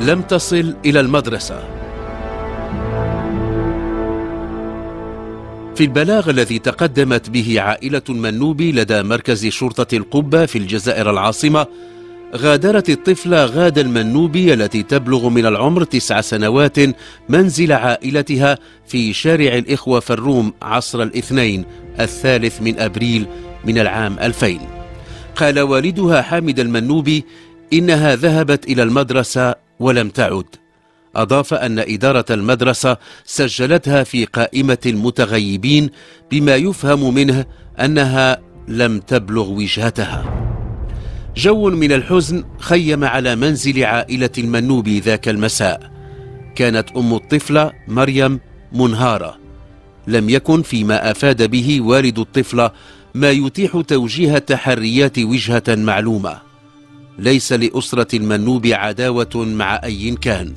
لم تصل إلى المدرسة. في البلاغ الذي تقدمت به عائلة المنوبي لدى مركز شرطة القبة في الجزائر العاصمة غادرت الطفلة غادة المنوبي التي تبلغ من العمر تسع سنوات منزل عائلتها في شارع الإخوة فروم عصر الاثنين الثالث من أبريل من العام 2000 قال والدها حامد المنوبي إنها ذهبت إلى المدرسة ولم تعد. أضاف أن إدارة المدرسة سجلتها في قائمة المتغيبين بما يفهم منه أنها لم تبلغ وجهتها. جو من الحزن خيم على منزل عائلة المنوبي ذاك المساء. كانت أم الطفلة مريم منهارة. لم يكن فيما أفاد به والد الطفلة ما يتيح توجيه تحريات وجهة معلومة. ليس لأسرة المنوب عداوة مع أي كان.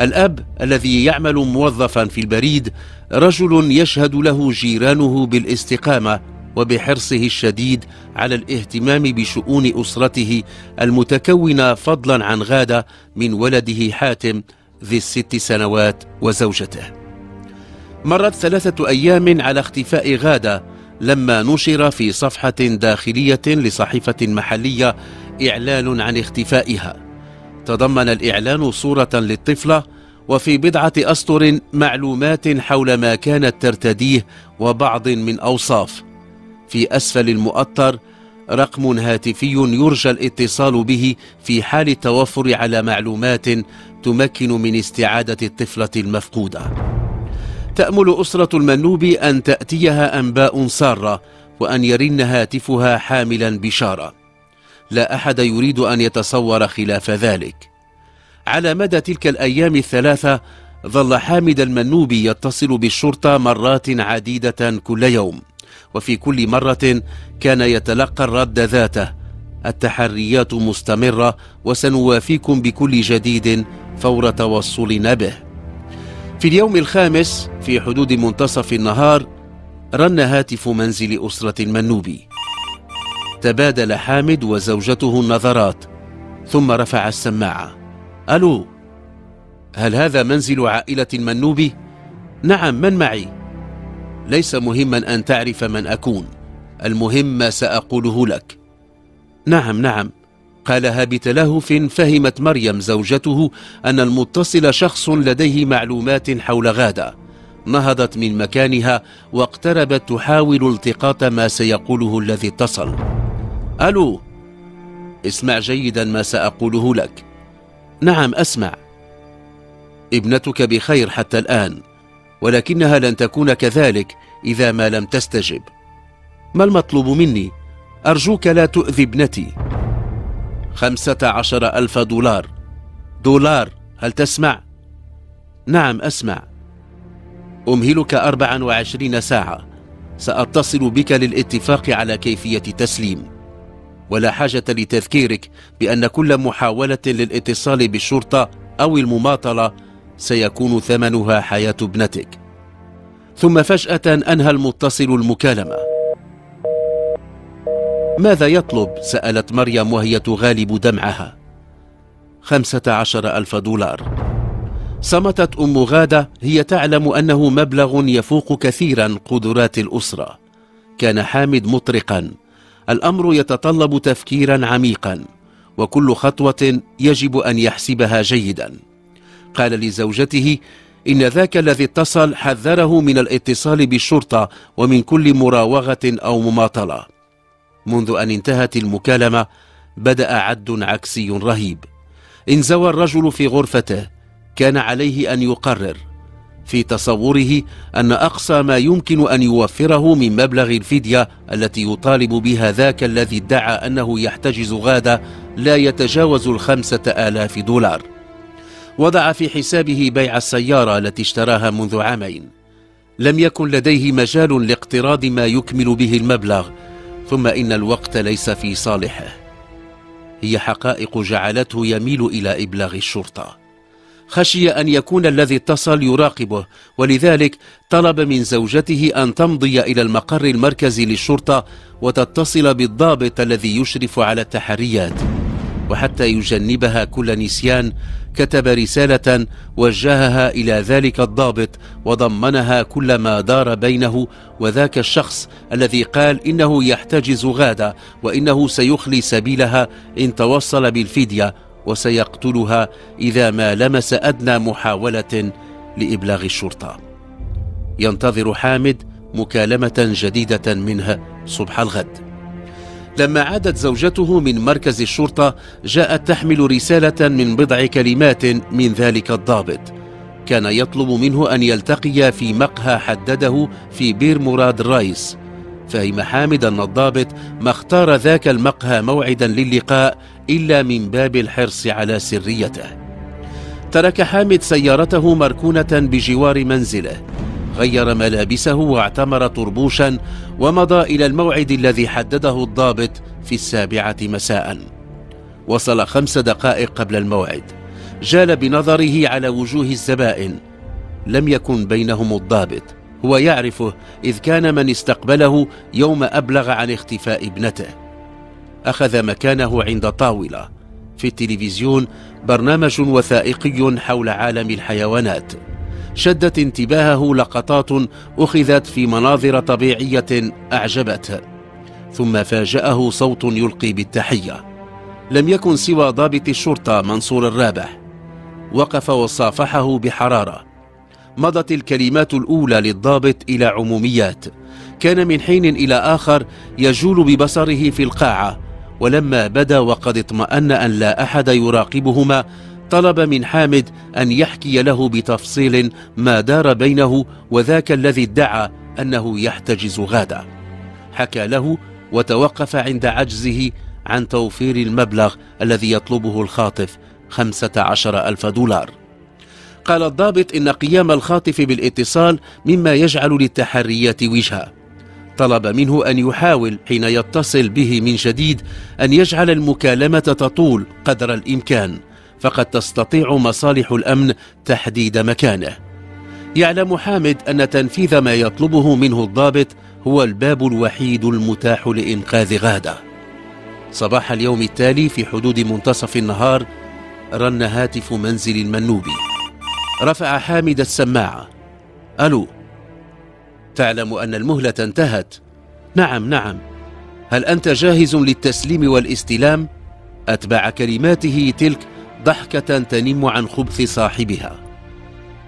الأب الذي يعمل موظفا في البريد رجل يشهد له جيرانه بالاستقامة وبحرصه الشديد على الاهتمام بشؤون أسرته المتكونة فضلا عن غادة من ولده حاتم ذي الست سنوات وزوجته. مرت ثلاثة أيام على اختفاء غادة لما نشر في صفحة داخلية لصحيفة محلية إعلان عن اختفائها. تضمن الإعلان صورة للطفلة وفي بضعة أسطر معلومات حول ما كانت ترتديه وبعض من أوصاف. في أسفل المؤطر رقم هاتفي يرجى الاتصال به في حال التوفر على معلومات تمكن من استعادة الطفلة المفقودة. تأمل أسرة المنوب أن تأتيها أنباء سارة وأن يرن هاتفها حاملا بشارة. لا أحد يريد أن يتصور خلاف ذلك. على مدى تلك الأيام الثلاثة ظل حامد المنوبي يتصل بالشرطة مرات عديدة كل يوم وفي كل مرة كان يتلقى الرد ذاته التحريات مستمرة وسنوافيكم بكل جديد فور توصلنا به. في اليوم الخامس في حدود منتصف النهار رن هاتف منزل أسرة المنوبي تبادل حامد وزوجته النظرات ثم رفع السماعة. ألو هل هذا منزل عائلة المنوبي؟ نعم من معي؟ ليس مهما أن تعرف من أكون المهم ما سأقوله لك. نعم نعم. قالها بتلهف فهمت مريم زوجته أن المتصل شخص لديه معلومات حول غادة. نهضت من مكانها واقتربت تحاول التقاط ما سيقوله الذي اتصل. ألو اسمع جيدا ما سأقوله لك. نعم أسمع. ابنتك بخير حتى الآن ولكنها لن تكون كذلك إذا ما لم تستجب. ما المطلوب مني؟ أرجوك لا تؤذي ابنتي. خمسة عشر ألف دولار. دولار هل تسمع؟ نعم أسمع. أمهلك أربعا وعشرين ساعة. سأتصل بك للاتفاق على كيفية تسليم. ولا حاجة لتذكيرك بأن كل محاولة للاتصال بالشرطة أو المماطلة سيكون ثمنها حياة ابنتك. ثم فجأة أنهى المتصل المكالمة. ماذا يطلب؟ سألت مريم وهي تغالب دمعها. خمسة عشر ألف دولار. صمتت أم غادة هي تعلم أنه مبلغ يفوق كثيرا قدرات الأسرة. كان حامد مطرقا. الأمر يتطلب تفكيرا عميقا وكل خطوة يجب أن يحسبها جيدا. قال لزوجته إن ذاك الذي اتصل حذره من الاتصال بالشرطة ومن كل مراوغة أو مماطلة. منذ أن انتهت المكالمة بدأ عد عكسي رهيب. انزوى الرجل في غرفته كان عليه أن يقرر. في تصوره أن أقصى ما يمكن أن يوفره من مبلغ الفدية التي يطالب بها ذاك الذي ادعى أنه يحتجز غادة لا يتجاوز الخمسة آلاف دولار. وضع في حسابه بيع السيارة التي اشتراها منذ عامين. لم يكن لديه مجال لاقتراض ما يكمل به المبلغ ثم إن الوقت ليس في صالحه. هي حقائق جعلته يميل إلى إبلاغ الشرطة. خشي أن يكون الذي اتصل يراقبه ولذلك طلب من زوجته أن تمضي إلى المقر المركزي للشرطة وتتصل بالضابط الذي يشرف على التحريات وحتى يجنبها كل نسيان كتب رسالة وجهها إلى ذلك الضابط وضمنها كل ما دار بينه وذاك الشخص الذي قال إنه يحتجز غادة وإنه سيخلي سبيلها إن توصل بالفدية وسيقتلها إذا ما لمس أدنى محاولة لإبلاغ الشرطة. ينتظر حامد مكالمة جديدة منها صبح الغد. لما عادت زوجته من مركز الشرطة جاءت تحمل رسالة من بضع كلمات من ذلك الضابط. كان يطلب منه أن يلتقي في مقهى حدده في بير مراد الرايس فهم حامد أن الضابط ما اختار ذاك المقهى موعدا للقاء إلا من باب الحرص على سريته. ترك حامد سيارته مركونة بجوار منزله. غير ملابسه واعتمر طربوشا ومضى إلى الموعد الذي حدده الضابط في السابعة مساء. وصل خمس دقائق قبل الموعد. جال بنظره على وجوه الزبائن. لم يكن بينهم الضابط. هو يعرفه إذ كان من استقبله يوم أبلغ عن اختفاء ابنته. أخذ مكانه عند طاولة في التلفزيون برنامج وثائقي حول عالم الحيوانات. شدت انتباهه لقطات أخذت في مناظر طبيعية أعجبته ثم فاجأه صوت يلقي بالتحية. لم يكن سوى ضابط الشرطة منصور الرابح. وقف وصافحه بحرارة. مضت الكلمات الأولى للضابط إلى عموميات. كان من حين إلى آخر يجول ببصره في القاعة ولما بدا وقد اطمأن أن لا أحد يراقبهما طلب من حامد أن يحكي له بتفصيل ما دار بينه وذاك الذي ادعى أنه يحتجز غادة. حكى له وتوقف عند عجزه عن توفير المبلغ الذي يطلبه الخاطف خمسة عشر ألف دولار. قال الضابط إن قيام الخاطف بالاتصال مما يجعل للتحريات وجهة. طلب منه أن يحاول حين يتصل به من جديد أن يجعل المكالمة تطول قدر الإمكان فقد تستطيع مصالح الأمن تحديد مكانه. يعلم حامد أن تنفيذ ما يطلبه منه الضابط هو الباب الوحيد المتاح لإنقاذ غادة. صباح اليوم التالي في حدود منتصف النهار رن هاتف منزل المنوبي رفع حامد السماعة ألو تعلم أن المهلة انتهت. نعم نعم. هل أنت جاهز للتسليم والاستلام؟ أتبع كلماته تلك ضحكة تنم عن خبث صاحبها.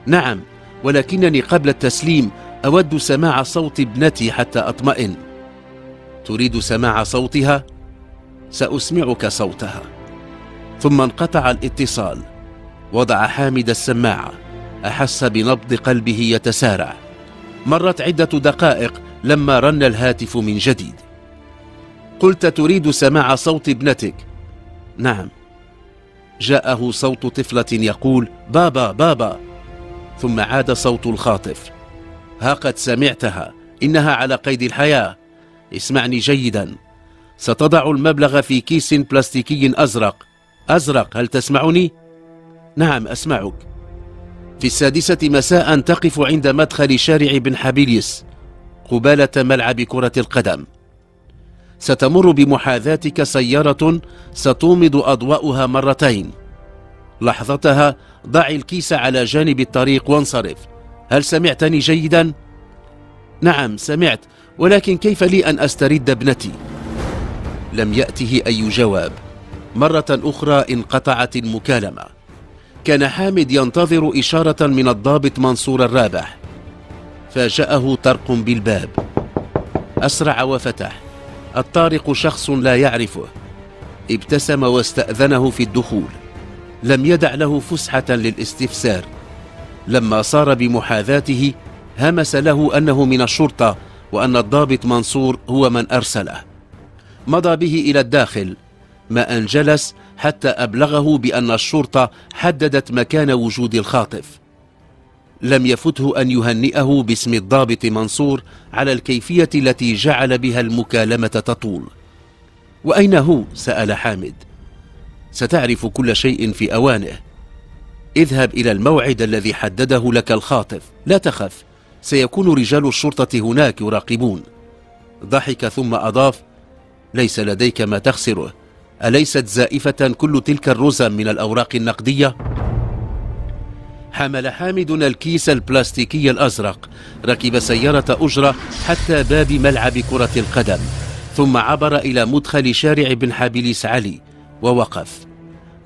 نعم ولكنني قبل التسليم أود سماع صوت ابنتي حتى أطمئن. تريد سماع صوتها؟ سأسمعك صوتها. ثم انقطع الاتصال. وضع حامد السماعة أحس بنبض قلبه يتسارع. مرت عدة دقائق لما رن الهاتف من جديد. قلت تريد سماع صوت ابنتك. نعم. جاءه صوت طفلة يقول بابا بابا. ثم عاد صوت الخاطف. ها قد سمعتها إنها على قيد الحياة. اسمعني جيدا. ستضع المبلغ في كيس بلاستيكي أزرق. أزرق هل تسمعني؟ نعم أسمعك. في السادسة مساء تقف عند مدخل شارع بن حبيليس قبالة ملعب كرة القدم. ستمر بمحاذاتك سيارة ستومض أضواؤها مرتين. لحظتها ضع الكيس على جانب الطريق وانصرف. هل سمعتني جيدا؟ نعم سمعت ولكن كيف لي أن أسترد ابنتي؟ لم يأته أي جواب. مرة أخرى انقطعت المكالمة. كان حامد ينتظر إشارة من الضابط منصور الرابح. فاجأه طرق بالباب. أسرع وفتح. الطارق شخص لا يعرفه. ابتسم واستأذنه في الدخول. لم يدع له فسحة للاستفسار. لما صار بمحاذاته همس له أنه من الشرطة وأن الضابط منصور هو من أرسله. مضى به إلى الداخل. ما أن جلس حتى أبلغه بأن الشرطة حددت مكان وجود الخاطف. لم يفته أن يهنئه باسم الضابط منصور على الكيفية التي جعل بها المكالمة تطول. وأين هو؟ سأل حامد. ستعرف كل شيء في أوانه. اذهب إلى الموعد الذي حدده لك الخاطف. لا تخف سيكون رجال الشرطة هناك يراقبون. ضحك ثم أضاف ليس لديك ما تخسره. أليست زائفة كل تلك الرزم من الأوراق النقدية؟ حمل حامد الكيس البلاستيكي الأزرق ركب سيارة أجرة حتى باب ملعب كرة القدم ثم عبر إلى مدخل شارع بن حابليس علي ووقف.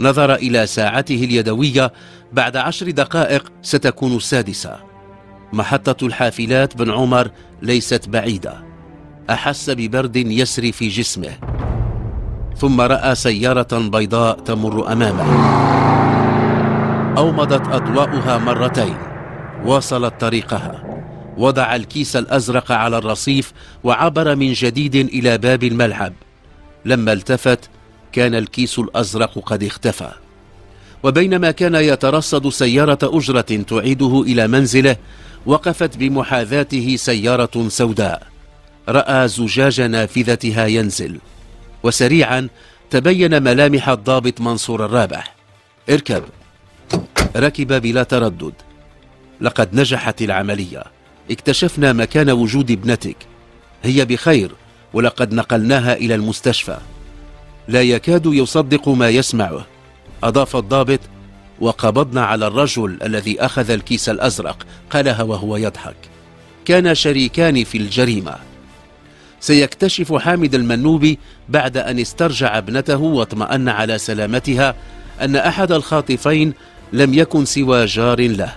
نظر إلى ساعته اليدوية بعد عشر دقائق ستكون السادسة. محطة الحافلات بن عمر ليست بعيدة. أحس ببرد يسري في جسمه. ثم رأى سيارة بيضاء تمر أمامه. أومضت أضواؤها مرتين. واصلت طريقها. وضع الكيس الأزرق على الرصيف وعبر من جديد إلى باب الملعب. لما التفت كان الكيس الأزرق قد اختفى. وبينما كان يترصد سيارة أجرة تعيده إلى منزله وقفت بمحاذاته سيارة سوداء. رأى زجاج نافذتها ينزل. وسريعا تبين ملامح الضابط منصور الرابح. اركب. ركب بلا تردد. لقد نجحت العملية. اكتشفنا مكان وجود ابنتك. هي بخير ولقد نقلناها إلى المستشفى. لا يكاد يصدق ما يسمعه. أضاف الضابط وقبضنا على الرجل الذي أخذ الكيس الأزرق قالها وهو يضحك. كان شريكان في الجريمة. سيكتشف حامد المنوبي بعد أن استرجع ابنته واطمأن على سلامتها أن أحد الخاطفين لم يكن سوى جار له.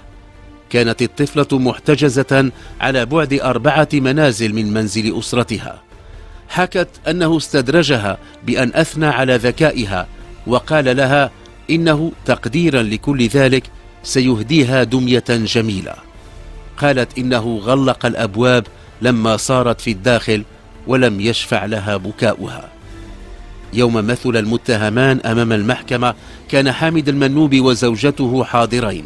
كانت الطفلة محتجزة على بعد أربعة منازل من منزل أسرتها. حكت أنه استدرجها بأن أثنى على ذكائها وقال لها إنه تقديرا لكل ذلك سيهديها دمية جميلة. قالت إنه غلق الأبواب لما صارت في الداخل ولم يشفع لها بكاؤها. يوم مثل المتهمان أمام المحكمة كان حامد المنوب وزوجته حاضرين.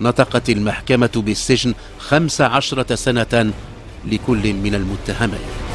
نطقت المحكمة بالسجن خمس عشرة سنة لكل من المتهمين.